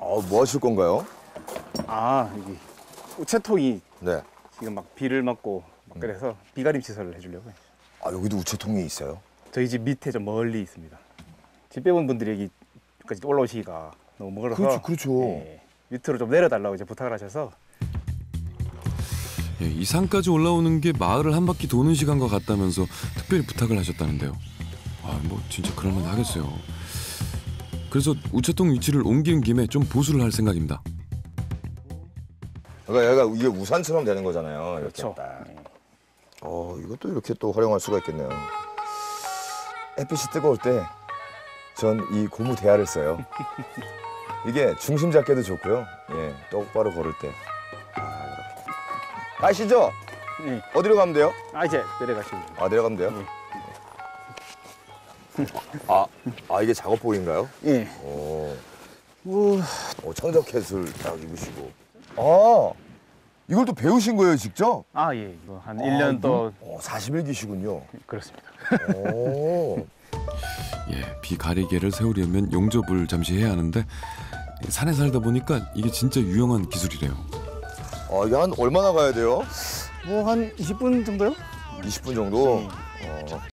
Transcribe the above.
어, 뭐 하실 건가요? 아 여기 우체통이 네. 지금 막 비를 맞고 막 그래서 비가림 시설을 해주려고요. 아, 여기도 우체통이 있어요. 저희 집 밑에 좀 멀리 있습니다. 집 빼본 분들이 여기까지 올라오시기가 너무 멀어서 그렇죠, 그렇죠. 예, 밑으로 좀 내려달라고 이제 부탁을 하셔서 예, 이 산까지 올라오는 게 마을을 한 바퀴 도는 시간과 같다면서 특별히 부탁을 하셨다는데요. 아, 뭐 진짜 그럴만 하겠어요. 그래서 우체통 위치를 옮기는 김에 좀 보수를 할 생각입니다. 그러니까 얘가 이게 우산처럼 되는 거잖아요. 이렇게 그렇죠. 딱. 예. 어, 이것도 이렇게 또 활용할 수가 있겠네요. 햇빛이 뜨거울 때 전 이 고무 대야를 써요. 이게 중심 잡기도 좋고요. 예, 똑바로 걸을 때. 아, 이렇게. 아시죠? 예. 어디로 가면 돼요? 아 이제 내려가시면 됩니다. 아, 내려가면 돼요? 아, 아 이게 작업복인가요? 예. 오, 오, 청자켓을 딱 입으시고. 아, 이걸 또 배우신 거예요, 직접? 아 예. 이거 한 아, 1년 또 어, 40일기시군요. 그렇습니다. 오. 예, 비 가리개를 세우려면 용접을 잠시 해야 하는데 산에 살다 보니까 이게 진짜 유용한 기술이래요. 아, 이게 한 얼마나 가야 돼요? 뭐 한 20분 정도요? 20분 정도? 네. 어,